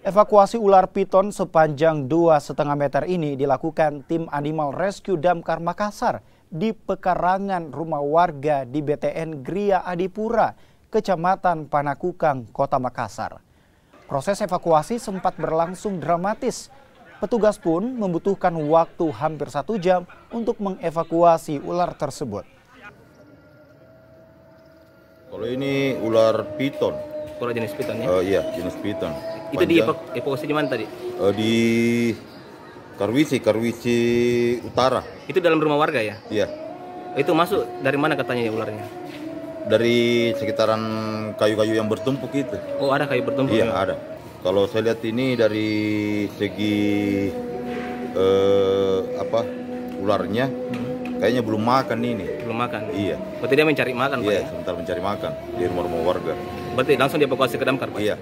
Evakuasi ular piton sepanjang 2,5 meter ini dilakukan tim Animal Rescue Damkar Makassar di pekarangan rumah warga di BTN Gria Adipura, Kecamatan Panakukang, Kota Makassar. Proses evakuasi sempat berlangsung dramatis. Petugas pun membutuhkan waktu hampir satu jam untuk mengevakuasi ular tersebut. Kalau ini ular piton. Ular jenis piton ya? Uh, iya, jenis piton. Itu di evakuasi di mana tadi? Uh, di Karwisi, Karwisi Utara. Itu dalam rumah warga ya? Iya. Itu masuk dari mana katanya ya ularnya? Dari sekitaran kayu-kayu yang bertumpuk itu. Oh, ada kayu bertumpuk? Iya, ya? ada. Kalau saya lihat ini dari segi uh, apa ularnya, hmm. kayaknya belum makan ini. Belum makan. Iya. Berarti dia mencari makan, Iya, Pak, ya? sebentar mencari makan di rumah-rumah warga. Berarti langsung dievakuasi ke damkar, Pak? Iya.